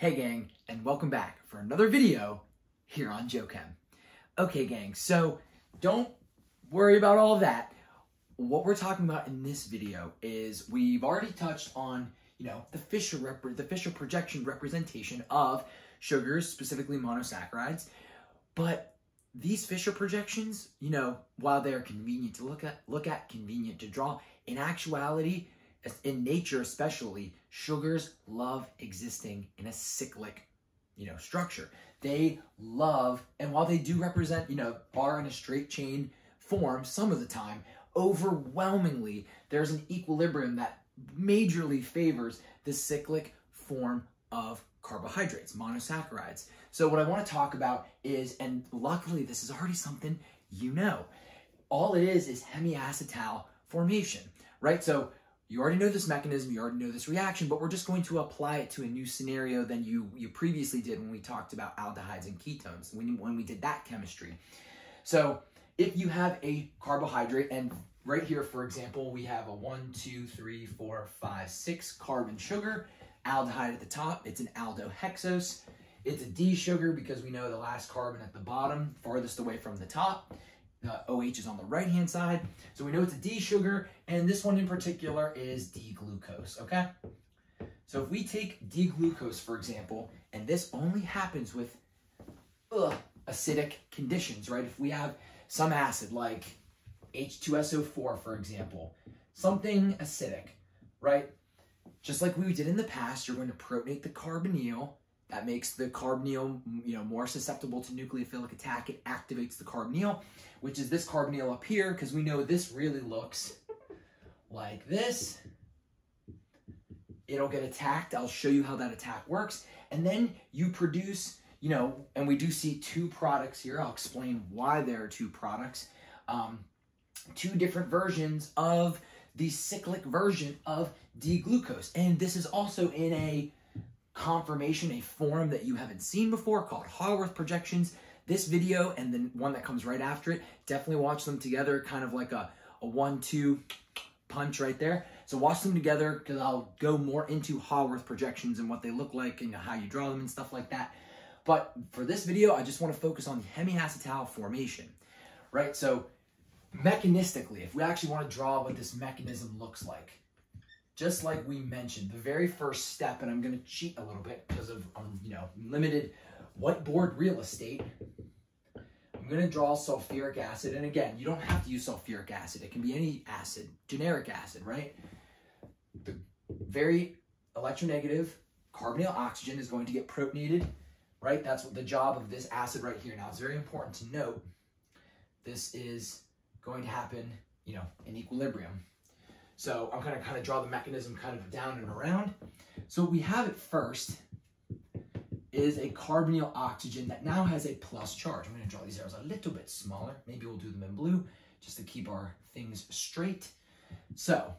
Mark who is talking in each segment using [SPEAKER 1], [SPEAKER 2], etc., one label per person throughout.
[SPEAKER 1] Hey gang, and welcome back for another video here on JoeChem. Okay gang, so don't worry about all that. What we're talking about in this video is we've already touched on, you know, the Fischer rep the Fischer projection representation of sugars, specifically monosaccharides. But these Fischer projections, you know, while they're convenient to look at, look at, convenient to draw, in actuality, in nature especially, sugars love existing in a cyclic, you know, structure. They love, and while they do represent, you know, are in a straight chain form some of the time, overwhelmingly, there's an equilibrium that majorly favors the cyclic form of carbohydrates, monosaccharides. So what I want to talk about is, and luckily this is already something you know, all it is is hemiacetal formation, right? So you already know this mechanism, you already know this reaction, but we're just going to apply it to a new scenario than you, you previously did when we talked about aldehydes and ketones, when, when we did that chemistry. So if you have a carbohydrate, and right here, for example, we have a one, two, three, four, five, six carbon sugar, aldehyde at the top, it's an aldohexose. It's a D sugar because we know the last carbon at the bottom, farthest away from the top. Uh, OH is on the right-hand side. So we know it's a D sugar, and this one in particular is D-glucose, okay? So if we take D-glucose, for example, and this only happens with ugh, acidic conditions, right? If we have some acid like H2SO4, for example, something acidic, right? Just like we did in the past, you're going to protonate the carbonyl that makes the carbonyl you know, more susceptible to nucleophilic attack. It activates the carbonyl, which is this carbonyl up here, because we know this really looks like this. It'll get attacked. I'll show you how that attack works. And then you produce, you know, and we do see two products here. I'll explain why there are two products. Um, two different versions of the cyclic version of D-glucose. And this is also in a conformation, a form that you haven't seen before called Haworth projections. This video and the one that comes right after it, definitely watch them together, kind of like a, a one-two punch right there. So watch them together because I'll go more into Haworth projections and what they look like and how you draw them and stuff like that. But for this video, I just want to focus on the hemiacetal formation, right? So mechanistically, if we actually want to draw what this mechanism looks like, just like we mentioned, the very first step, and I'm going to cheat a little bit because of, um, you know, limited whiteboard real estate. I'm going to draw sulfuric acid. And again, you don't have to use sulfuric acid. It can be any acid, generic acid, right? The very electronegative carbonyl oxygen is going to get protonated, right? That's what the job of this acid right here. Now, it's very important to note this is going to happen, you know, in equilibrium. So I'm to kind of draw the mechanism kind of down and around. So we have it first is a carbonyl oxygen that now has a plus charge. I'm to draw these arrows a little bit smaller. Maybe we'll do them in blue just to keep our things straight. So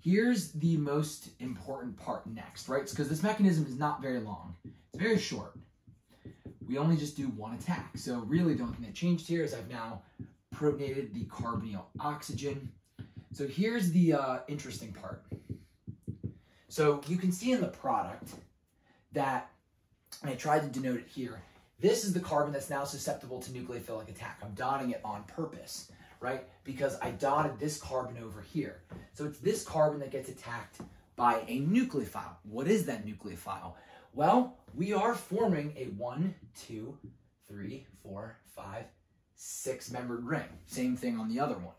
[SPEAKER 1] here's the most important part next, right? Because this mechanism is not very long. It's very short. We only just do one attack. So really the only thing that changed here is I've now protonated the carbonyl oxygen. So here's the uh, interesting part. So you can see in the product that, I tried to denote it here, this is the carbon that's now susceptible to nucleophilic attack. I'm dotting it on purpose, right? Because I dotted this carbon over here. So it's this carbon that gets attacked by a nucleophile. What is that nucleophile? Well, we are forming a one, two, three, four, five, six membered ring. Same thing on the other one.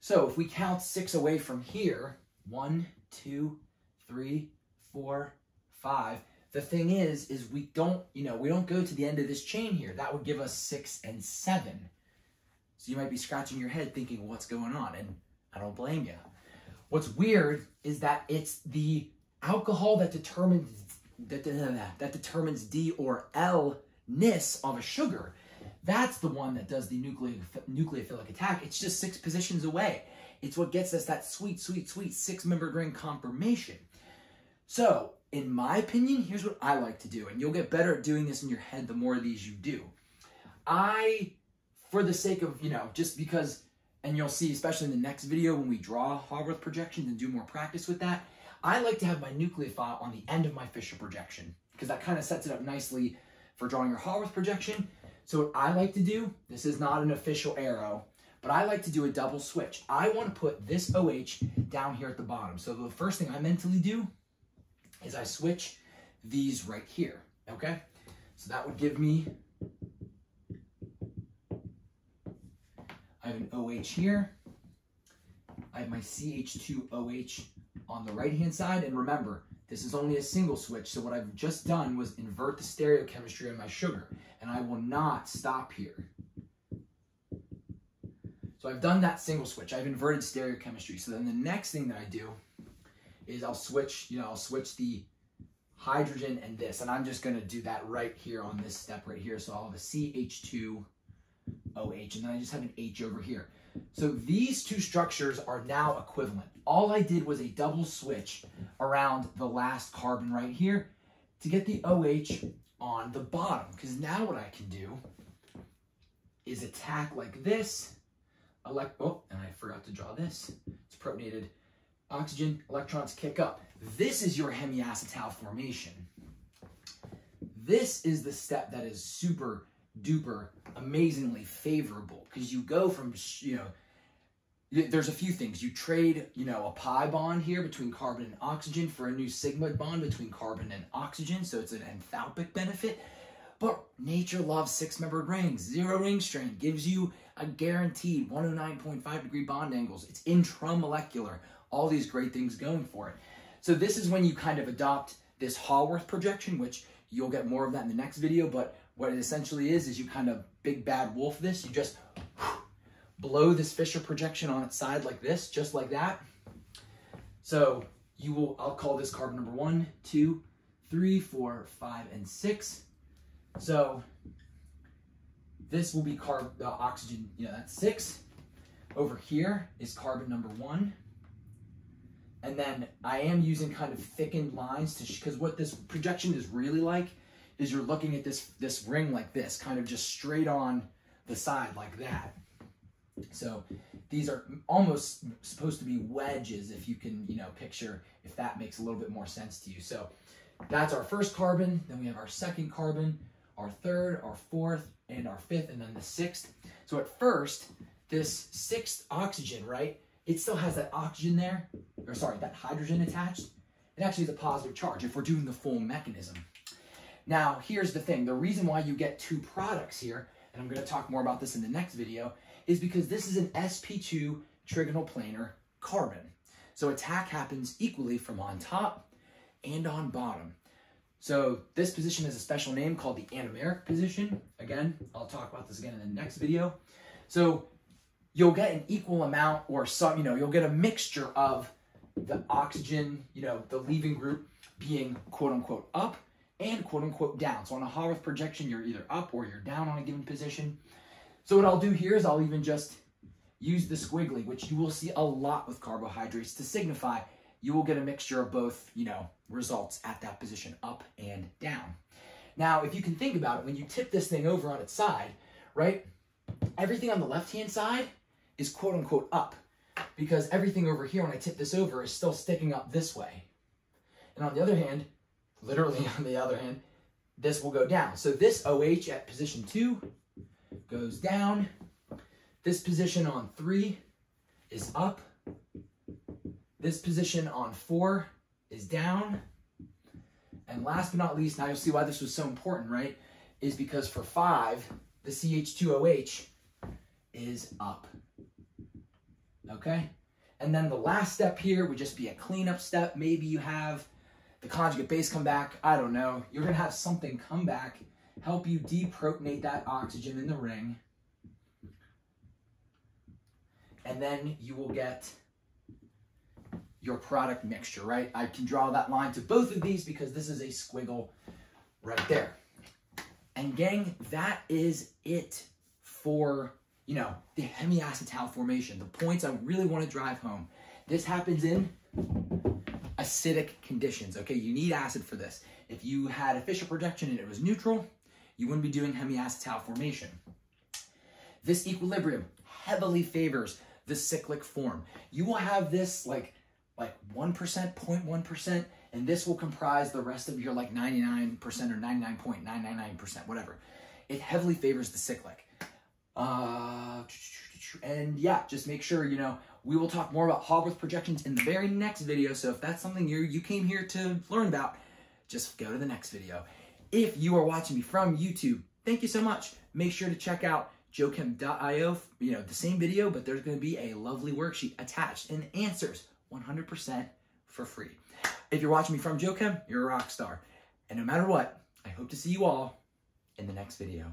[SPEAKER 1] So if we count six away from here, one, two, three, four, five. The thing is, is we don't, you know, we don't go to the end of this chain here. That would give us six and seven. So you might be scratching your head thinking, what's going on? And I don't blame you. What's weird is that it's the alcohol that determines that, that determines D or L-ness of a sugar. That's the one that does the nucleophilic attack. It's just six positions away. It's what gets us that sweet, sweet, sweet six-membered ring conformation. So, in my opinion, here's what I like to do, and you'll get better at doing this in your head the more of these you do. I, for the sake of, you know, just because, and you'll see, especially in the next video when we draw Haworth projections and do more practice with that, I like to have my nucleophile on the end of my Fischer projection because that kind of sets it up nicely for drawing your Haworth projection. So what I like to do, this is not an official arrow, but I like to do a double switch. I want to put this OH down here at the bottom. So the first thing I mentally do is I switch these right here, okay? So that would give me, I have an OH here. I have my CH2OH on the right-hand side. And remember, this is only a single switch. So what I've just done was invert the stereochemistry on my sugar. And I will not stop here. So I've done that single switch. I've inverted stereochemistry. So then the next thing that I do is I'll switch, you know, I'll switch the hydrogen and this. And I'm just going to do that right here on this step right here. So I'll have a CH2OH and then I just have an H over here. So these two structures are now equivalent. All I did was a double switch around the last carbon right here to get the OH on the bottom. Because now what I can do is attack like this. Elect oh, and I forgot to draw this. It's protonated oxygen, electrons kick up. This is your hemiacetal formation. This is the step that is super duper amazingly favorable because you go from, you know, there's a few things. You trade, you know, a pi bond here between carbon and oxygen for a new sigma bond between carbon and oxygen, so it's an enthalpic benefit. But nature loves six-membered rings. Zero ring strain gives you a guaranteed 109.5 degree bond angles. It's intramolecular. All these great things going for it. So this is when you kind of adopt this Haworth projection, which you'll get more of that in the next video, but what it essentially is, is you kind of big bad wolf this. You just blow this Fischer projection on its side like this, just like that. So you will, I'll call this carbon number one, two, three, four, five, and six. So this will be carbon, oxygen, you know, that's six. Over here is carbon number one. And then I am using kind of thickened lines to, because what this projection is really like is you're looking at this, this ring like this, kind of just straight on the side like that. So these are almost supposed to be wedges if you can, you know, picture if that makes a little bit more sense to you. So that's our first carbon. Then we have our second carbon, our third, our fourth, and our fifth, and then the sixth. So at first, this sixth oxygen, right, it still has that oxygen there, or sorry, that hydrogen attached. It actually is a positive charge if we're doing the full mechanism. Now, here's the thing. The reason why you get two products here, and I'm going to talk more about this in the next video, is because this is an sp2 trigonal planar carbon. So attack happens equally from on top and on bottom. So this position has a special name called the anomeric position. Again, I'll talk about this again in the next video. So you'll get an equal amount or some, you know, you'll get a mixture of the oxygen, you know, the leaving group being quote unquote up and quote unquote down. So on a Haworth projection, you're either up or you're down on a given position. So what I'll do here is I'll even just use the squiggly, which you will see a lot with carbohydrates to signify you will get a mixture of both, you know, results at that position, up and down. Now, if you can think about it, when you tip this thing over on its side, right, everything on the left-hand side is quote unquote up because everything over here, when I tip this over, is still sticking up this way. And on the other hand, literally on the other hand, this will go down. So this OH at position two goes down. This position on three is up. This position on four is down. And last but not least, now you'll see why this was so important, right? Is because for five, the CH2OH is up. Okay? And then the last step here would just be a cleanup step. Maybe you have the conjugate base come back. I don't know. You're to have something come back help you deprotonate that oxygen in the ring. And then you will get your product mixture, right? I can draw that line to both of these because this is a squiggle right there. And gang, that is it for, you know, the hemiacetal formation. The points I really want to drive home. This happens in acidic conditions, okay? You need acid for this. If you had a Fischer projection and it was neutral, you wouldn't be doing hemiacetal formation. This equilibrium heavily favors the cyclic form. You will have this like like 1%, 0.1%, and this will comprise the rest of your like 99% or 99.999%, whatever. It heavily favors the cyclic. Uh, and yeah, just make sure, you know, we will talk more about Haworth projections in the very next video. So if that's something you you came here to learn about, just go to the next video. If you are watching me from YouTube, thank you so much. Make sure to check out joechem.io, you know, the same video, but there's going to be a lovely worksheet attached and answers 100% for free. If you're watching me from Joechem, you're a rock star. And no matter what, I hope to see you all in the next video.